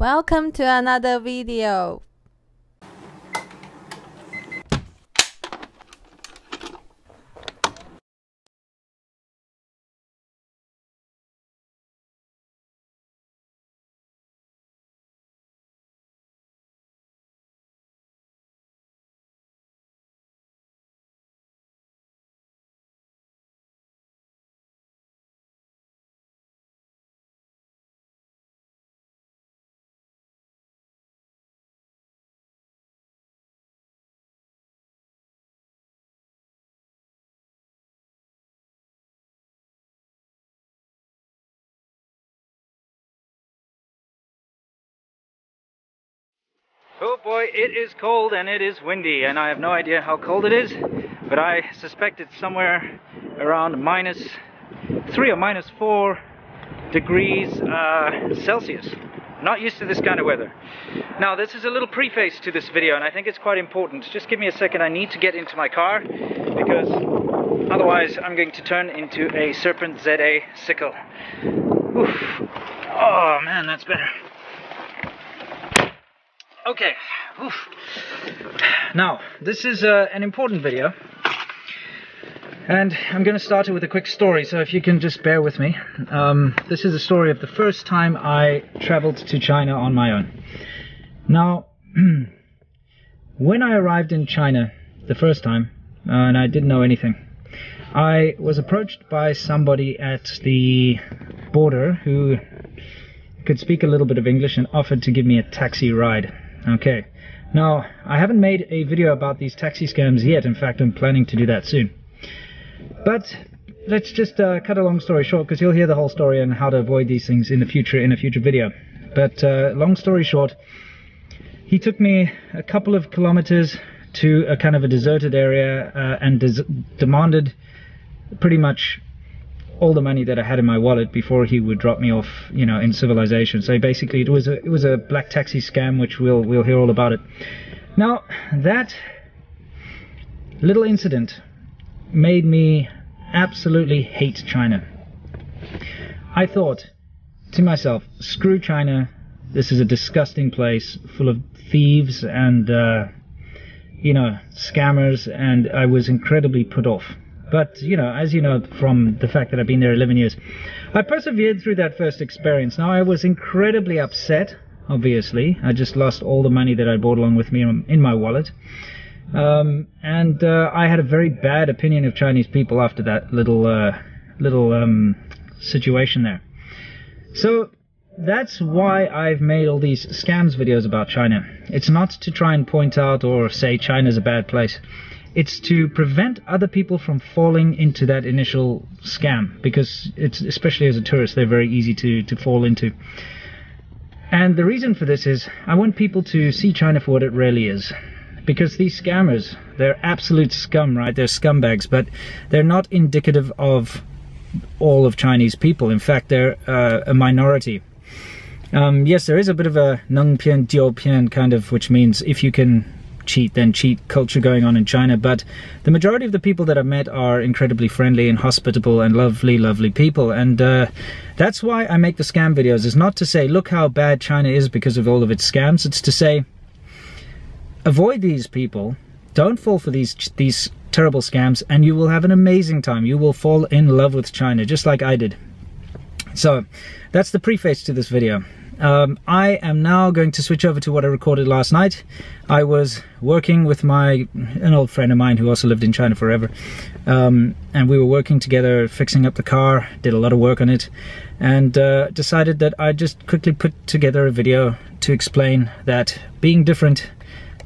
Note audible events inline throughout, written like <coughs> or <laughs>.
Welcome to another video. Oh boy, it is cold and it is windy, and I have no idea how cold it is, but I suspect it's somewhere around minus three or minus four degrees uh, Celsius. Not used to this kind of weather. Now, this is a little preface to this video, and I think it's quite important. Just give me a second, I need to get into my car, because otherwise I'm going to turn into a Serpent ZA sickle. Oof. Oh man, that's better. Okay. Oof. Now, this is uh, an important video. And I'm going to start it with a quick story, so if you can just bear with me. Um, this is a story of the first time I traveled to China on my own. Now, <clears throat> when I arrived in China the first time, uh, and I didn't know anything, I was approached by somebody at the border who could speak a little bit of English and offered to give me a taxi ride. Okay. Now, I haven't made a video about these taxi scams yet. In fact, I'm planning to do that soon. But let's just uh, cut a long story short, because you'll hear the whole story and how to avoid these things in the future in a future video. But uh, long story short, he took me a couple of kilometers to a kind of a deserted area uh, and demanded pretty much all the money that I had in my wallet before he would drop me off, you know, in civilization. So basically, it was a it was a black taxi scam, which we'll we'll hear all about it. Now that little incident made me absolutely hate China. I thought to myself, screw China. This is a disgusting place full of thieves and uh, you know scammers, and I was incredibly put off. But, you know, as you know from the fact that I've been there 11 years, I persevered through that first experience. Now, I was incredibly upset, obviously. I just lost all the money that I brought along with me in my wallet. Um, and uh, I had a very bad opinion of Chinese people after that little, uh, little um, situation there. So, that's why I've made all these scams videos about China. It's not to try and point out or say China's a bad place. It's to prevent other people from falling into that initial scam because it's especially as a tourist they're very easy to, to fall into. And the reason for this is I want people to see China for what it really is. Because these scammers, they're absolute scum, right? They're scumbags, but they're not indicative of all of Chinese people. In fact, they're uh, a minority. Um, yes, there is a bit of a neng pian jiu pian kind of, which means if you can cheat then cheat culture going on in China. But the majority of the people that I've met are incredibly friendly and hospitable and lovely, lovely people. And uh, that's why I make the scam videos. Is not to say, look how bad China is because of all of its scams. It's to say, avoid these people. Don't fall for these these terrible scams, and you will have an amazing time. You will fall in love with China, just like I did. So, that's the preface to this video. Um, I am now going to switch over to what I recorded last night. I was working with my an old friend of mine who also lived in China forever, um, and we were working together, fixing up the car. Did a lot of work on it, and uh, decided that I'd just quickly put together a video to explain that being different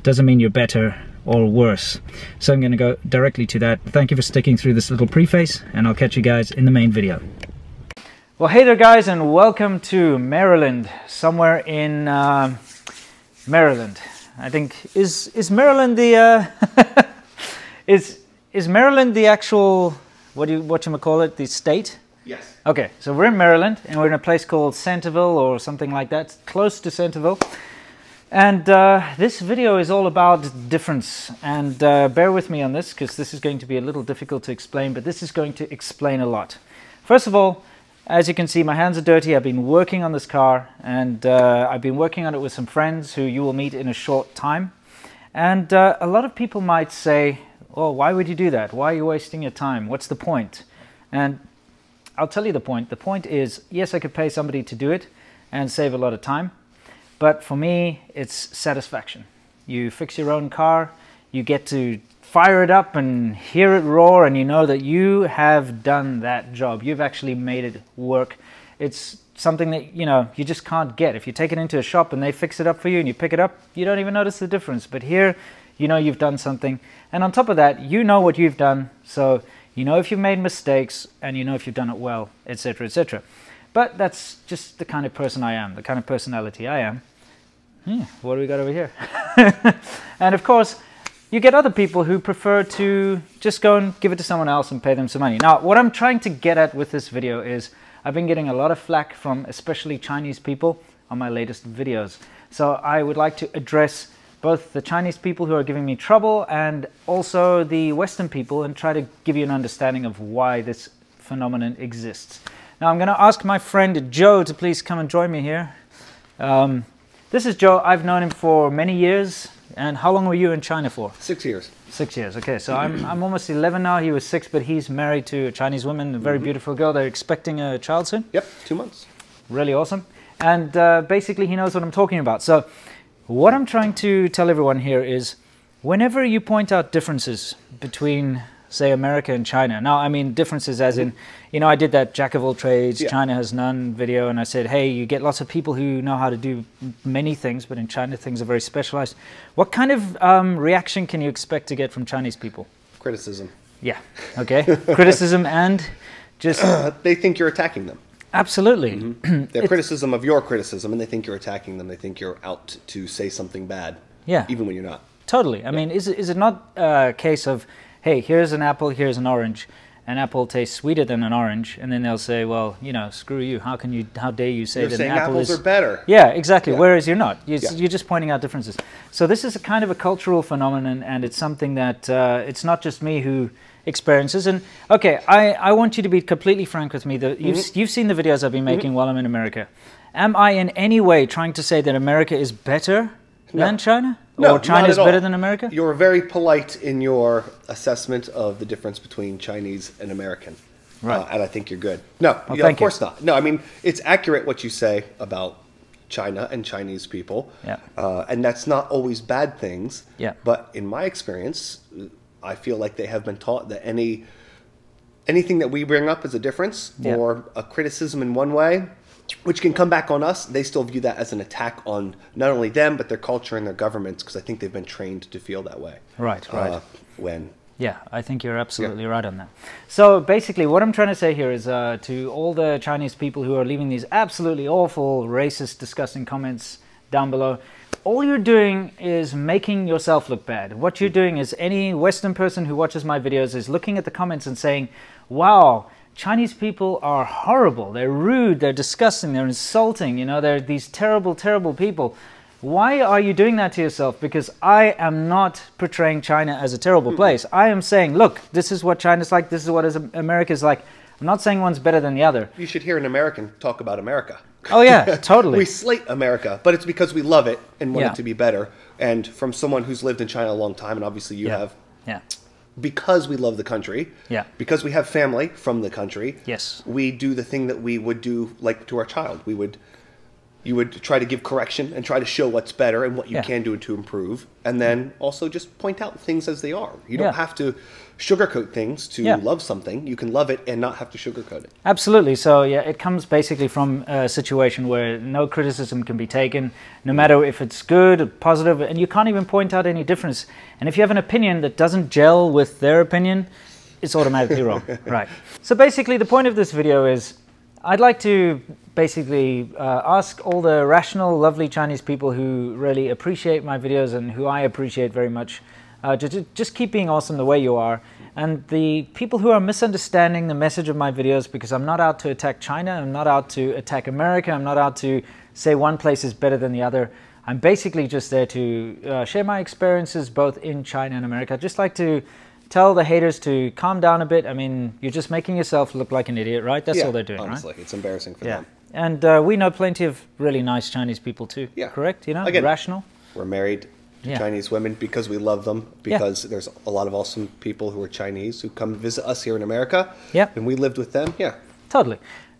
doesn't mean you're better or worse. So I'm going to go directly to that. Thank you for sticking through this little preface, and I'll catch you guys in the main video. Well, hey there, guys, and welcome to Maryland, somewhere in uh, Maryland. I think is is Maryland the uh, <laughs> is is Maryland the actual what do you what you call it the state? Yes. Okay, so we're in Maryland, and we're in a place called Centreville or something like that, close to Centreville. And uh, this video is all about difference. And uh, bear with me on this because this is going to be a little difficult to explain, but this is going to explain a lot. First of all, As you can see, my hands are dirty. I've been working on this car and uh, I've been working on it with some friends who you will meet in a short time. And uh, a lot of people might say, oh, why would you do that? Why are you wasting your time? What's the point? And I'll tell you the point. The point is, yes, I could pay somebody to do it and save a lot of time. But for me, it's satisfaction. You fix your own car, you get to fire it up and hear it roar and you know that you have done that job. You've actually made it work. It's something that, you know, you just can't get. If you take it into a shop and they fix it up for you and you pick it up, you don't even notice the difference. But here, you know you've done something. And on top of that, you know what you've done. So you know if you've made mistakes and you know if you've done it well, etc., etc. But that's just the kind of person I am, the kind of personality I am. Hmm, what do we got over here? <laughs> and of course, you get other people who prefer to just go and give it to someone else and pay them some money. Now, what I'm trying to get at with this video is I've been getting a lot of flack from especially Chinese people on my latest videos. So I would like to address both the Chinese people who are giving me trouble and also the Western people and try to give you an understanding of why this phenomenon exists. Now I'm going to ask my friend Joe to please come and join me here. Um, this is Joe. I've known him for many years. And how long were you in China for? Six years. Six years. Okay, so I'm I'm almost 11 now. He was six, but he's married to a Chinese woman, a very mm-hmm. beautiful girl. They're expecting a child soon. Yep, two months. Really awesome. And uh, basically, he knows what I'm talking about. So, what I'm trying to tell everyone here is, whenever you point out differences between say America and China. Now, I mean differences as in, you know, I did that jack of all trades, yeah. China has none video, and I said, hey, you get lots of people who know how to do many things, but in China things are very specialized. What kind of um, reaction can you expect to get from Chinese people? Criticism. Yeah. Okay. Criticism and just <coughs> they think you're attacking them. Absolutely. Mm-hmm. <clears throat> Their criticism of your criticism, and they think you're attacking them. They think you're out to say something bad. Yeah. Even when you're not. Totally. I yeah. mean, is is it not a case of hey, here's an apple, here's an orange. An apple tastes sweeter than an orange, and then they'll say, "Well, you know, screw you. How can you? How dare you say you're that an apple apples is are better?" Yeah, exactly. Yeah. Whereas you're not. You're, yeah. you're, just pointing out differences. So this is a kind of a cultural phenomenon, and it's something that uh, it's not just me who experiences. And okay, I, I want you to be completely frank with me. That you've mm-hmm. you've seen the videos I've been making mm-hmm. while I'm in America. Am I in any way trying to say that America is better no. than China? No, or China is better than America? You're very polite in your assessment of the difference between Chinese and American. Right. Uh, and I think you're good. No, well, of course you. not. No, I mean, it's accurate what you say about China and Chinese people. Yeah. Uh, and that's not always bad things. Yeah. But in my experience, I feel like they have been taught that any anything that we bring up as a difference yeah. or a criticism in one way which can come back on us. They still view that as an attack on not only them but their culture and their governments because I think they've been trained to feel that way. Right, right. Uh, when yeah, I think you're absolutely yeah. right on that. So basically, what I'm trying to say here is uh, to all the Chinese people who are leaving these absolutely awful, racist, disgusting comments down below, all you're doing is making yourself look bad. What you're doing is any Western person who watches my videos is looking at the comments and saying, wow, Chinese people are horrible. They're rude, they're disgusting, they're insulting, you know, they're these terrible, terrible people. Why are you doing that to yourself? Because I am not portraying China as a terrible place. I am saying, look, this is what China's like, this is what America is like. I'm not saying one's better than the other. You should hear an American talk about America. Oh, yeah, <laughs> totally. we slate America, but it's because we love it and want yeah. it to be better. And from someone who's lived in China a long time, and obviously you yeah. have. Yeah because we love the country, yeah, because we have family from the country, yes, we do the thing that we would do like to our child. We would you would try to give correction and try to show what's better and what you yeah. can do to improve and then also just point out things as they are. You don't yeah. have to sugarcoat things to yeah. love something. You can love it and not have to sugarcoat it. Absolutely. So yeah it comes basically from a situation where no criticism can be taken no mm. matter if it's good or positive and you can't even point out any difference. And if you have an opinion that doesn't gel with their opinion it's automatically wrong. <laughs> Right. So basically the point of this video is I'd like to basically uh, ask all the rational, lovely Chinese people who really appreciate my videos and who I appreciate very much uh, to, just keep being awesome the way you are. And the people who are misunderstanding the message of my videos because I'm not out to attack China, I'm not out to attack America, I'm not out to say one place is better than the other. I'm basically just there to uh, share my experiences both in China and America. I'd just like to tell the haters to calm down a bit. I mean, you're just making yourself look like an idiot, right? That's Yeah, all they're doing, honestly, right? it's embarrassing for Yeah. them. And uh, we know plenty of really nice Chinese people too. Yeah. Correct? You know, Again- rational. We're married to Yeah. Chinese women because we love them. Because there's a lot of awesome people who are Chinese who come visit us here in America. Yeah. And we lived with them. Yeah. Totally.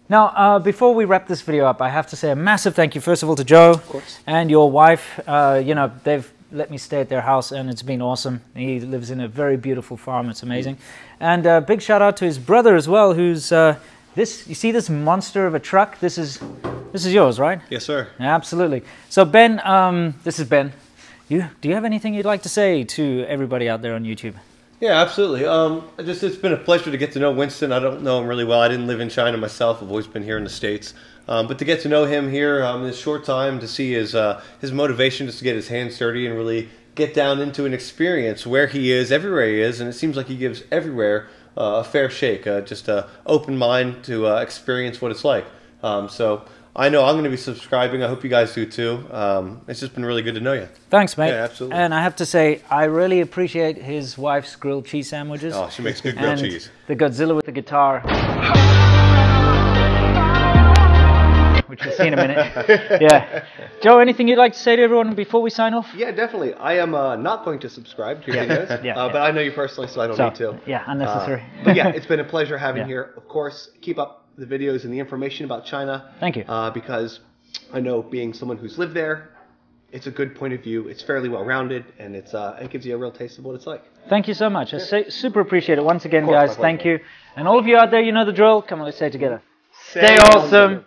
Now, uh, before we wrap this video up, I have to say a massive thank you, first of all, to Joe and your wife. Uh, you know, they've let me stay at their house, and it's been awesome. He lives in a very beautiful farm; it's amazing. And uh, big shout out to his brother as well, who's uh, this. You see this monster of a truck? This is this is yours, right? Yes, sir. Absolutely. So Ben, um, this is Ben. You do you have anything you'd like to say to everybody out there on YouTube? Yeah, absolutely. Um, I just it's been a pleasure to get to know Winston. I don't know him really well. I didn't live in China myself. I've always been here in the states. Um, but to get to know him here um, in this short time, to see his uh, his motivation just to get his hands dirty and really get down into an experience where he is, everywhere he is, and it seems like he gives everywhere a fair shake, uh, just an open mind to uh, experience what it's like. Um, so I know I'm going to be subscribing. I hope you guys do too. Um, it's just been really good to know you. Thanks, mate. Yeah, absolutely. And I have to say, I really appreciate his wife's grilled cheese sandwiches. Oh, she makes good grilled and cheese. The Godzilla with the guitar. See in a minute. yeah. Joe, anything you'd like to say to everyone before we sign off? Yeah, definitely. I am uh, not going to subscribe to your videos, Yeah, uh, yeah. but I know you personally, so I don't So, need to. yeah, unnecessary. Uh, but yeah, it's been a pleasure having Yeah. here. Of course, keep up the videos and the information about China. Thank you. Uh, because I know being someone who's lived there, it's a good point of view. It's fairly well rounded, and it's uh, it gives you a real taste of what it's like. Thank you so much. I say, super appreciate it. Once again, course, guys, thank you. And all of you out there, you know the drill. Come on, let's say it together. Stay awesome.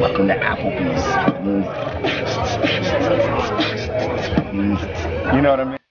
Welcome to Applebee's. You know what I mean?